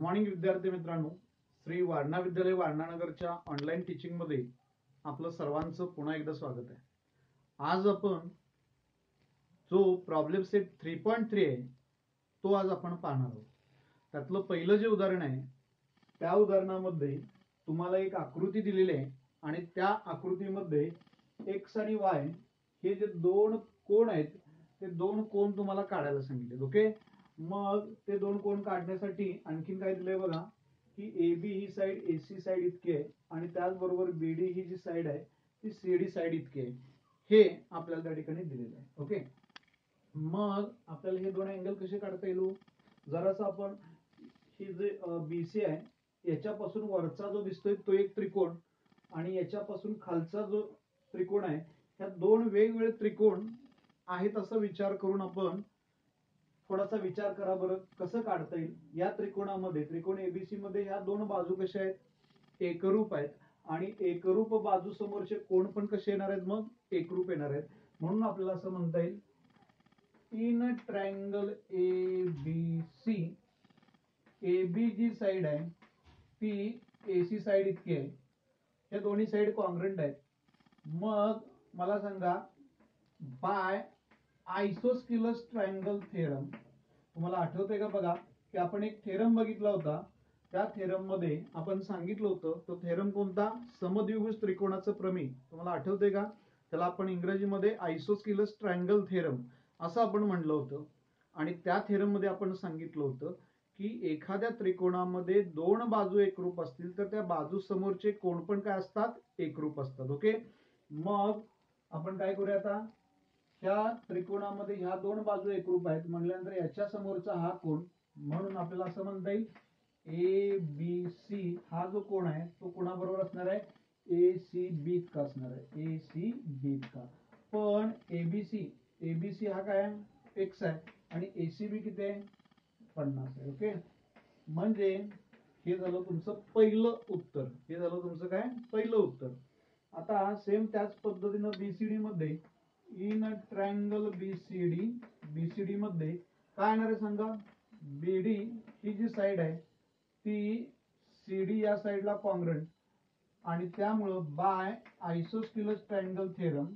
Morning विद्यार्थी मित्रांनो श्री वारणा विद्यालय वारणानगरच्या ऑनलाईन टीचिंगमध्ये आपलं सर्वांचं पुन्हा एकदा स्वागत आहे. आज आपण जो problem set three point three आहे तो आज आपण पाहणार आहोत. त्यातलं पहिलं जे उदाहरण आहे त्या उदाहरणामध्ये तुम्हाला एक आकृती दिलेली आहे आणि त्या आकृतीमध्ये एक्स आणि वाय हे जे दोन कोण आहेत ते दोन कोण तुम्हाला काढायला सांगितले ओके मग ते दोन कोण काढण्यासाठी आणखीन काय दिलंय बघा की ए बी ही साईड ए सी साईड इतकी आहे आणि त्याचबरोबर बी डी ही जी साईड आहे ती सी डी साईड इतकी आहे. हे आपल्याला त्या ठिकाणी दिलेलं आहे. ओके मग आपल्याला हे दोन अँगल कसे काढता येईल हो? जरासं आपण ही जे बी सी आहे याच्यापासून वरचा जो दिसतोय तो एक त्रिकोण आणि याच्यापासून खालचा जो त्रिकोण आहे ह्या दोन वेगवेगळे त्रिकोण आहेत असा विचार करून आपण थोडासा विचार करा बरं कसं काढता येईल? या त्रिकोणामध्ये त्रिकोण एबीसी मध्ये ह्या दोन बाजू कशा आहेत? एकरूप आहेत. आणि एकरूप बाजू समोरचे कोण पण कसे येणार आहेत मग? एकरूप येणार आहेत. म्हणून आपल्याला असं म्हणता येईल in triangle A B C A B G side आहे ती ए सी साईड इतकी आहे. ह्या दोन्ही साईड कॉन्ग्रंट आहेत. मग मला सांगा बाय आयसोस्किलस ट्रायंगल थेरम. तुम्हाला आठवतंय का बघा की आपण एक थेरम बघितला होता. त्या थेरममध्ये आपण सांगितलं होतं तो थेरम कोणता? समद्विभुज त्रिकोणाचं प्रमेय. तुम्हाला आठवतंय का? त्याला आपण इंग्रजीमध्ये आयसोस्किलस ट्रायंगल थेरम असं आपण म्हणलं होतं. आणि त्या थेरममध्ये आपण सांगितलं होतं की एखाद्या त्रिकोणामध्ये दोन बाजू एकरूप असतील तर त्या बाजू समोरचे कोण पण काय असतात? एकरूप असतात. ओके? मग आपण काय करूया आता? ह्या त्रिकोणामध्ये ह्या दोन बाजू एकरूप आहेत. म्हटल्यानंतर याच्या समोरचा हा कोण म्हणून आपल्याला असं म्हणता येईल ए बी सी हा जो कोण आहे तो कोणाबरोबर असणार आहे? ए सी बी इतका असणार आहे. ए सी बी इतका. पण एबीसी एबीसी हा काय एक्स आहे. आणि एसीबी किती आहे? पन्नास आहे. ओके म्हणजे हे झालं तुमचं पहिलं उत्तर. हे झालं तुमचं काय? पहिलं उत्तर. आता सेम त्याच पद्धतीनं बीसीडी मध्ये इन ट्रायंगल बीसीडी बीसीडी मध्ये काय येणार आहे सांगा? बीडी ही जी साईड आहे ती सीडी या साईडला कॉन्ग्रंट आणि त्यामुळं by isosceles triangle theorem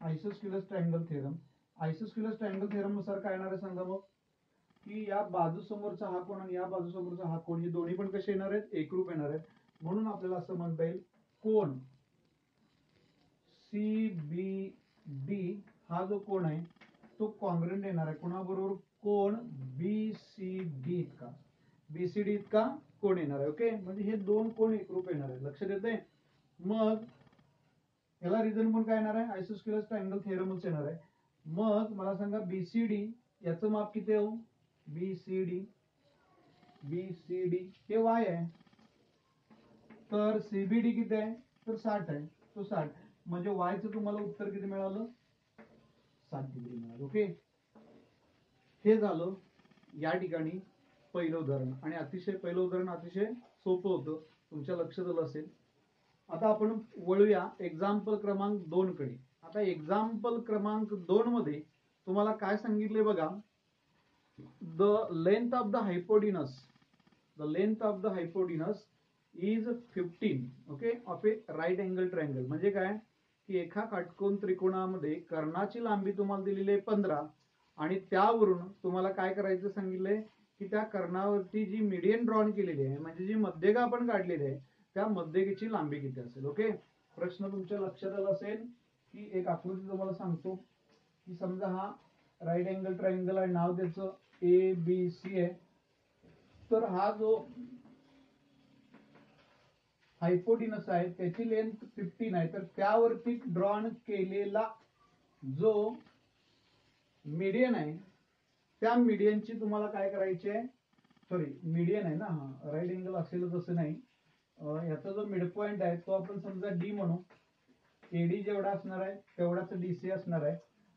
isosceles triangle theorem isosceles triangle थेरमनुसार काय येणार आहे सांगा मग? की या बाजू समोरचा हा कोण आणि या बाजू समोरचा हा कोण हे दोन्ही पण कसे येणार आहेत? एकरूप येणार आहेत. म्हणून आपल्याला असं म्हणता येईल कोण सी बी डी हा जो कोण आहे तो कॉन्ग्रंट येणार आहे. कोणाबरोबर? कोण? बी सी डी इतका. बी सी डी इतका कोण येणार आहे? ओके? म्हणजे हे दोन कोण एकरूप येणार आहे लक्षात येते मग याला रिझन पण काय येणार आहे? आयसोस्क्युलस ट्रायंगल थेरमच येणार आहे. मग मला सांगा बीसीडी याचं माप किती आहे हो? B C D. B C D. हे वाय आहे. तर सीबीडी किती आहे? तर साठ आहे. तो साठ. म्हणजे वायचं तुम्हाला उत्तर किती मिळालं? सात डिग्री मिळालं. ओके? हे झालं या ठिकाणी पहिलं उदाहरण. आणि अतिशय पहिलं उदाहरण अतिशय सोपं होतं. तुमच्या लक्षात आलं असेल. आता आपण वळूया एक्झाम्पल क्रमांक दोन कडे. आता एक्झाम्पल क्रमांक दोन मध्ये तुम्हाला काय सांगितले बघा. The length of the hypotenuse the length of the hypotenuse is fifteen okay of a right angle triangle म्हणजे काय? की एका काटकोन त्रिकोणामध्ये कर्णाची लांबी तुम्हाला दिलेली आहे पंधरा आणि त्यावरून तुम्हाला काय करायचं सांगितलंय? की त्या कर्णावरती जी मिडियन ड्रॉन केलेली आहे म्हणजे जी मध्यगा आपण काढलेली आहे त्या मध्यगेची लांबी किती असेल? ओके? प्रश्न तुमच्या लक्षात आला असेल की एक आकृती तुम्हाला सांगतो. की समजा हा राईट अँगल ट्रायंगल आहे नाव त्याचं ए बी सी आहे. तर हा जो हायपोटिनस आहे त्याची लेंथ फिफ्टीन आहे. तर त्यावरती ड्रॉन केलेला जो मीडियन आहे त्या मीडियनची तुम्हाला काय करायची आहे सॉरी मीडियन आहे ना? हा राईट अँगल असेलच असं नाही. याचा जो मिड पॉइंट आहे तो आपण समजा डी म्हणू. एडी जेवढा असणार आहे तेवढाच डीसी असणार आहे.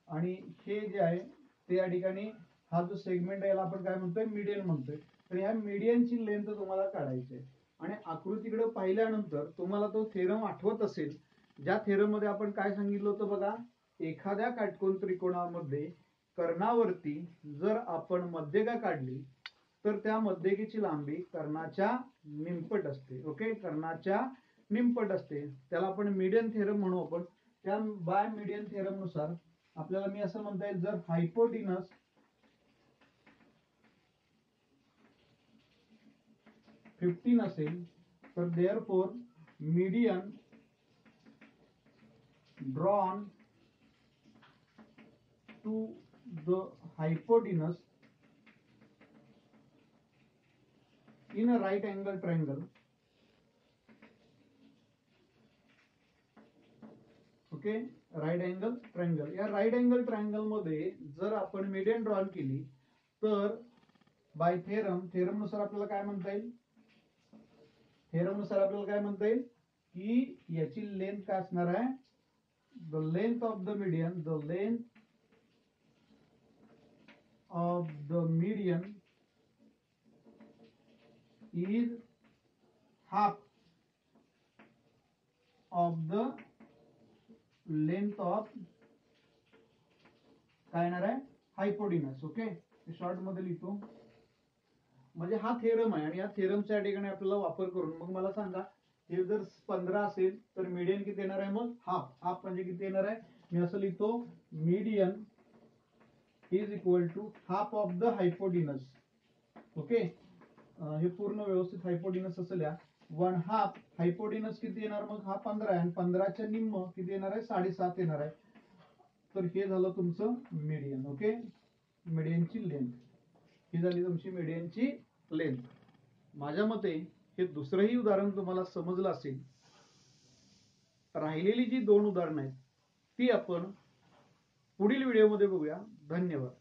आणि हे जे आहे ते या ठिकाणी हा जो सेगमेंट आहे याला आपण काय म्हणतोय? मीडियन म्हणतोय. तर ह्या मीडियनची लेंथ तुम्हाला काढायची आहे आणि आकृतीकडे पाहिल्यानंतर तुम्हाला तो थेरम आठवत असेल. ज्या थेरममध्ये आपण काय सांगितलं होतं बघा? एखाद्या काटकोन त्रिकोणामध्ये कर्णावरती जर आपण मध्यगा काढली तर त्या मध्यकेची लांबी कर्णाच्या निमपट असते. ओके? कर्णाच्या निमपट असते. त्याला आपण मिडियन थेरम म्हणू आपण. त्या बाय मिडियन थेरमनुसार आपल्याला मी असं म्हणता येईल जर हायपोटिनस फिफ्टीन असेल तर therefore median drawn to the hypotenuse in a right angle triangle okay right angle triangle या राईट अँगल ट्रायंगलमध्ये जर आपण मीडियन ड्रॉन केली तर बाय थेरम थेरमनुसार आपल्याला काय म्हणता येईल? थेरमनुसार आपल्याला काय म्हणता येईल? की याची लेंथ काय असणार आहे? The length of the median the length of the median is half of the length of काय येणार आहे? हायपोडिनस ओके शॉर्टमध्ये लिहितो. म्हणजे हा थेरम आहे आणि या थेरमच्या ठिकाणी आपल्याला वापर करून मग मला सांगा हे जर पंधरा असेल तर मीडियन किती येणार आहे मग? हाफ हाफ म्हणजे किती येणार आहे? मी असं लिहितो median is equal to half of the hypotenuse okay हे पूर्ण व्यवस्थित हायपोडिनस असल्या वन हाफ हायपोडिनस किती येणार मग? हा पंधरा आहे. आणि पंधराच्या निम्म किती येणार आहे? साडेसात येणार आहे. तर हे झालं तुमचं मीडियन ओके मीडियनची लेंथ ही झाली तुमची मीडियनची लेंथ माझ्या मते हे दुसरंही उदाहरण तुम्हाला समजलं असेल. राहिलेली जी दोन उदाहरणं आहेत ती आपण पुढील व्हिडिओमध्ये बघूया. धन्यवाद.